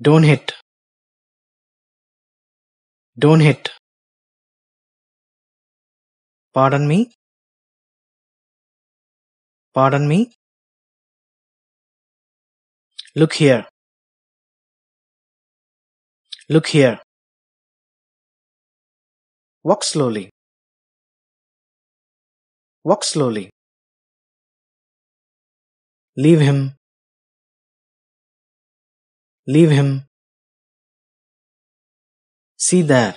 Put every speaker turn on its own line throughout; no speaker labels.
Don't hit. Don't hit. Pardon me? Pardon me? Look here. Look here. Walk slowly. Walk slowly. Leave him. Leave him. See there.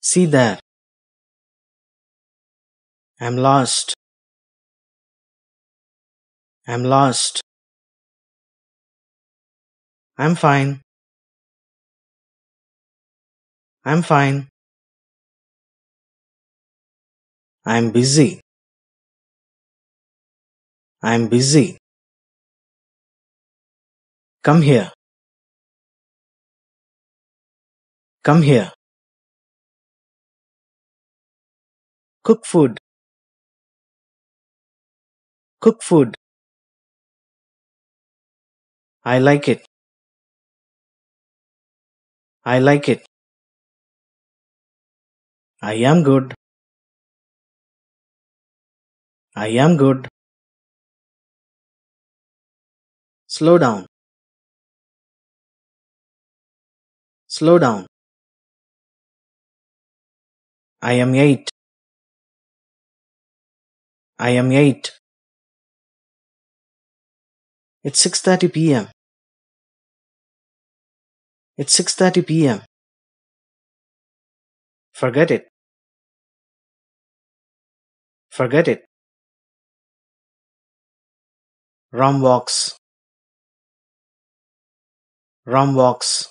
See there. I'm lost. I'm lost. I'm fine. I'm fine. I'm busy. I'm busy. Come here. Come here. Cook food. Cook food. I like it. I like it. I am good. I am good. Slow down. Slow down. I am eight. I am eight. It's 6:30 p.m. It's 6:30 p.m. Forget it. Forget it. Rum walks. Rum walks.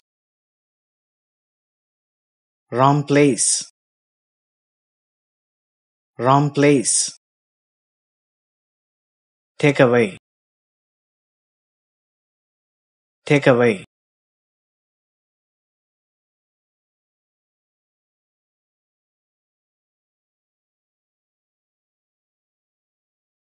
Rum place. Wrong place. Take away. Take away.